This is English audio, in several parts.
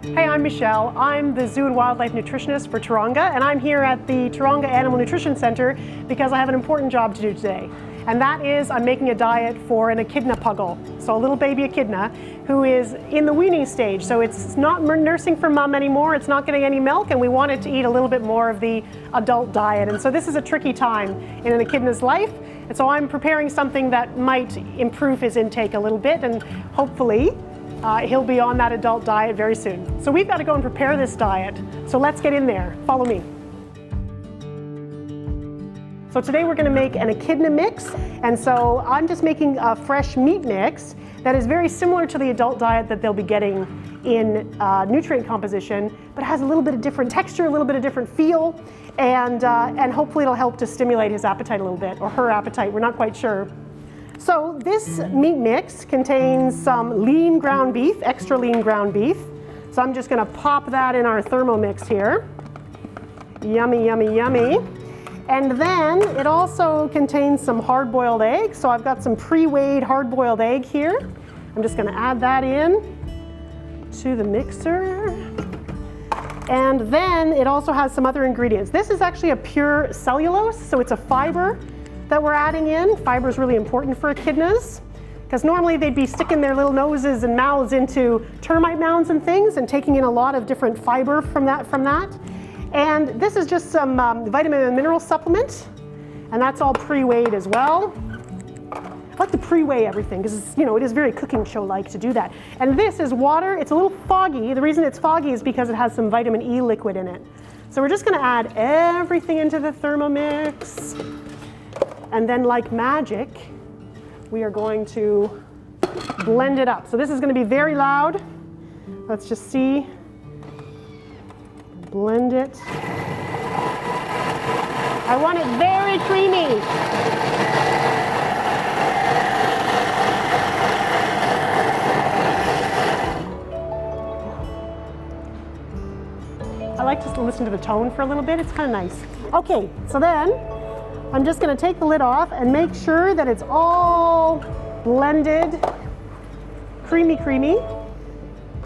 Hey, I'm Michelle. I'm the Zoo and Wildlife Nutritionist for Taronga, and I'm here at the Taronga Animal Nutrition Center because I have an important job to do today. And that is I'm making a diet for an echidna puggle, so a little baby echidna who is in the weaning stage. So it's not nursing for mom anymore, it's not getting any milk, and we want it to eat a little bit more of the adult diet. And so this is a tricky time in an echidna's life. And so I'm preparing something that might improve his intake a little bit and hopefully uh, he'll be on that adult diet very soon. So we've got to go and prepare this diet. So let's get in there. Follow me. So today we're going to make an echidna mix. And so I'm just making a fresh meat mix that is very similar to the adult diet that they'll be getting in uh, nutrient composition, but has a little bit of different texture, a little bit of different feel, and, uh, and hopefully it'll help to stimulate his appetite a little bit, or her appetite, we're not quite sure. So this meat mix contains some lean ground beef, extra lean ground beef. So I'm just gonna pop that in our Thermomix here. Yummy, yummy, yummy. And then it also contains some hard-boiled eggs. So I've got some pre-weighed hard-boiled egg here. I'm just gonna add that in to the mixer. And then it also has some other ingredients. This is actually a pure cellulose, so it's a fiber that we're adding in. Fiber is really important for echidnas because normally they'd be sticking their little noses and mouths into termite mounds and things and taking in a lot of different fiber from that. From that. And this is just some um, vitamin and mineral supplement, and that's all pre-weighed as well. I like to pre-weigh everything because you know it is very cooking show-like to do that. And this is water. It's a little foggy. The reason it's foggy is because it has some vitamin E liquid in it. So we're just going to add everything into the Thermomix. And then like magic, we are going to blend it up. So this is going to be very loud. Let's just see. Blend it. I want it very creamy. I like to listen to the tone for a little bit. It's kind of nice. Okay, so then I'm just going to take the lid off and make sure that it's all blended, creamy, creamy.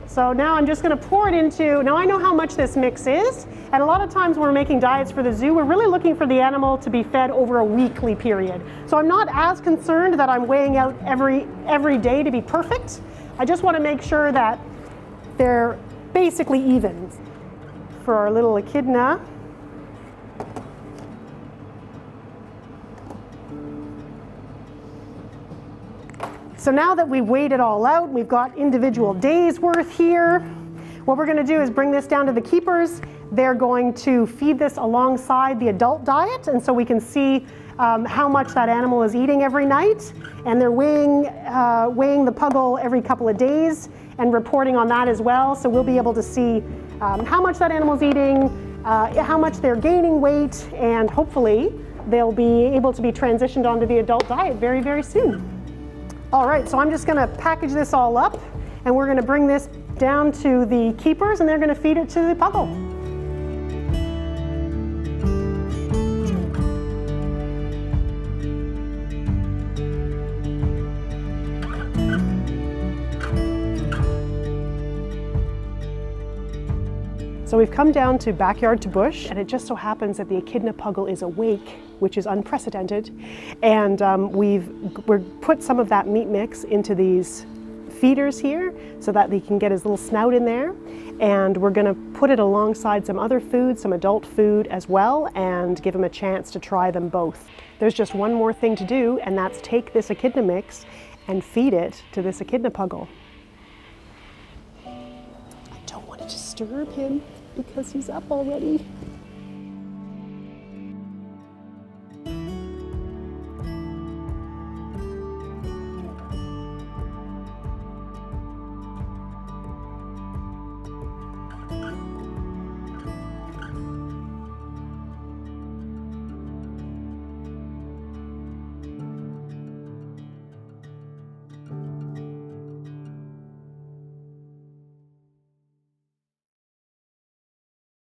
So now I'm just going to pour it into, now I know how much this mix is, and a lot of times when we're making diets for the zoo, we're really looking for the animal to be fed over a weekly period. So I'm not as concerned that I'm weighing out every, every day to be perfect. I just want to make sure that they're basically even. For our little echidna, So now that we've weighed it all out, we've got individual days worth here. What we're gonna do is bring this down to the keepers. They're going to feed this alongside the adult diet, and so we can see um, how much that animal is eating every night. And they're weighing, uh, weighing the puggle every couple of days and reporting on that as well. So we'll be able to see um, how much that animal's eating, uh, how much they're gaining weight, and hopefully they'll be able to be transitioned onto the adult diet very, very soon. All right, so I'm just gonna package this all up and we're gonna bring this down to the keepers and they're gonna feed it to the puggle. So we've come down to backyard to bush, and it just so happens that the echidna puggle is awake, which is unprecedented. And um, we've we're put some of that meat mix into these feeders here so that they can get his little snout in there. And we're gonna put it alongside some other food, some adult food as well, and give him a chance to try them both. There's just one more thing to do, and that's take this echidna mix and feed it to this echidna puggle. I don't want to disturb him because he's up already.